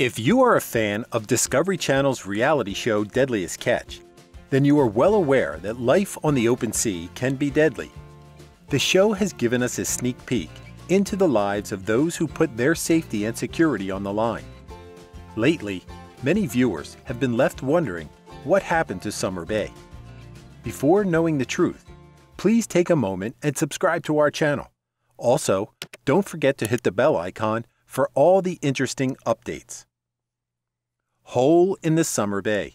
If you are a fan of Discovery Channel's reality show Deadliest Catch, then you are well aware that life on the open sea can be deadly. The show has given us a sneak peek into the lives of those who put their safety and security on the line. Lately, many viewers have been left wondering what happened to Summer Bay. Before knowing the truth, please take a moment and subscribe to our channel. Also, don't forget to hit the bell icon for all the interesting updates. Hole in the Summer Bay.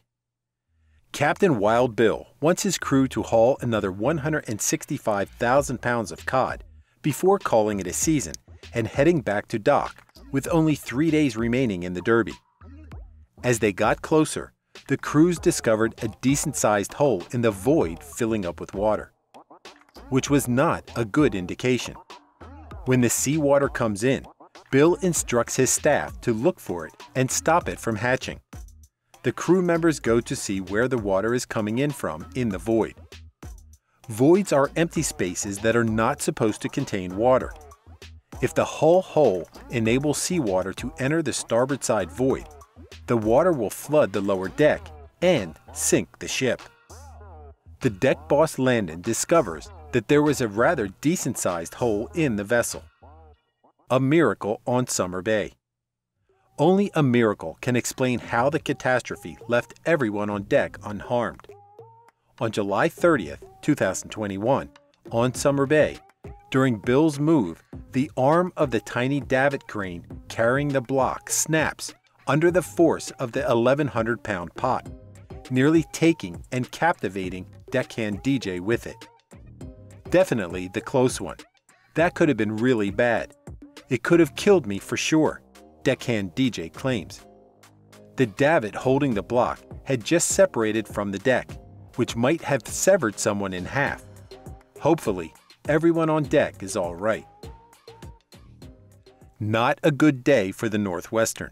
Captain Wild Bill wants his crew to haul another 165,000 pounds of cod before calling it a season and heading back to dock with only three days remaining in the Derby. As they got closer, the crews discovered a decent-sized hole in the void filling up with water, which was not a good indication. When the seawater comes in, Bill instructs his staff to look for it and stop it from hatching. The crew members go to see where the water is coming in from in the void. Voids are empty spaces that are not supposed to contain water. If the hull hole enables seawater to enter the starboard side void, the water will flood the lower deck and sink the ship. The deck boss Landon discovers that there was a rather decent sized hole in the vessel a miracle on Summer Bay. Only a miracle can explain how the catastrophe left everyone on deck unharmed. On July 30th, 2021, on Summer Bay, during Bill's move, the arm of the tiny davit crane carrying the block snaps under the force of the 1,100 pound pot, nearly taking and captivating deckhand DJ with it. Definitely the close one. That could have been really bad, it could have killed me for sure, deckhand DJ claims. The davit holding the block had just separated from the deck, which might have severed someone in half. Hopefully, everyone on deck is all right. Not a good day for the Northwestern.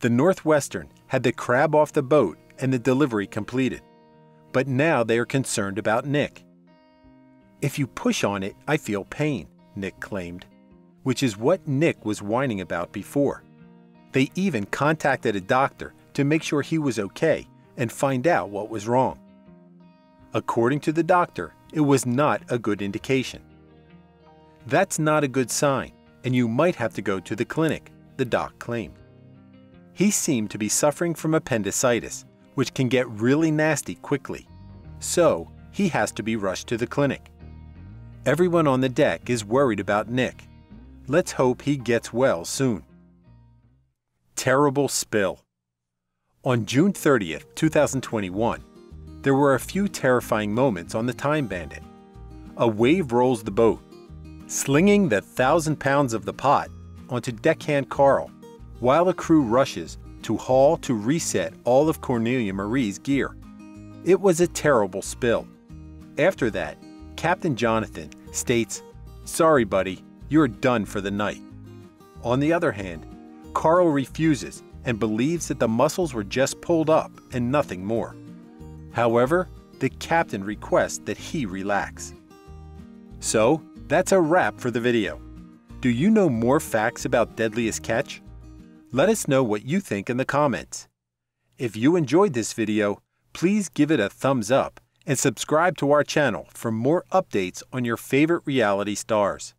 The Northwestern had the crab off the boat and the delivery completed, but now they are concerned about Nick. If you push on it, I feel pain, Nick claimed which is what Nick was whining about before. They even contacted a doctor to make sure he was okay and find out what was wrong. According to the doctor, it was not a good indication. That's not a good sign, and you might have to go to the clinic, the doc claimed. He seemed to be suffering from appendicitis, which can get really nasty quickly. So, he has to be rushed to the clinic. Everyone on the deck is worried about Nick Let's hope he gets well soon. Terrible spill. On June 30th, 2021, there were a few terrifying moments on the Time Bandit. A wave rolls the boat, slinging the thousand pounds of the pot onto deckhand Carl, while the crew rushes to haul to reset all of Cornelia Marie's gear. It was a terrible spill. After that, Captain Jonathan states, Sorry, buddy, you're done for the night. On the other hand, Carl refuses and believes that the muscles were just pulled up and nothing more. However, the captain requests that he relax. So, that's a wrap for the video. Do you know more facts about Deadliest Catch? Let us know what you think in the comments. If you enjoyed this video, please give it a thumbs up and subscribe to our channel for more updates on your favorite reality stars.